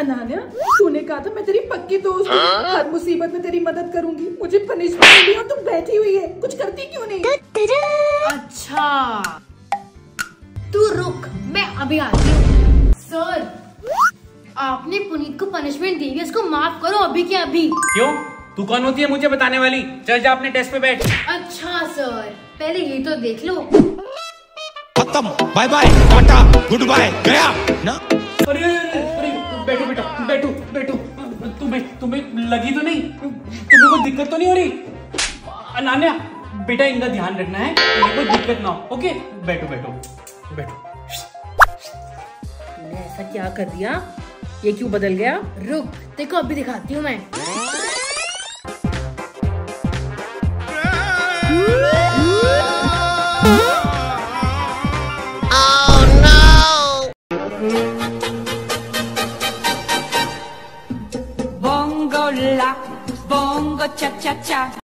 अनान्या तूने कहा था मैं तेरी पक्की दोस्त हूँ। हर मुसीबत में तेरी मदद करूँगी। मुझे पनिशमेंट मिली और तू बैठी हुई है। कुछ करती क्यों नहीं? अच्छा। तू रुक मैं अभी आती हूँ। सर आपने पुनीत को पनिशमेंट दी है इसको माफ़ करो अभी के अभी। क्यों? तू कौन होती है मुझे बताने वाली? चल जा अपने टेस्ट पे बैठ। अच्छा सर। पहले ये तो देख लो। खत्म। Bye bye tata. Good bye गया। बैठो बेटा, बैठो बैठो। तुम्हें तुम्हें लगी तो नहीं? तुम्हें कोई दिक्कत तो नहीं हो रही? अनान्या, बेटा इनका ध्यान रखना है इन्हें कोई दिक्कत ना हो, ओके? बैठो बैठो बैठो। ऐसा क्या कर दिया? ये क्यों बदल गया? रुक, देखो, अभी दिखाती हूँ मैं। Bongo la, bongo cha cha cha.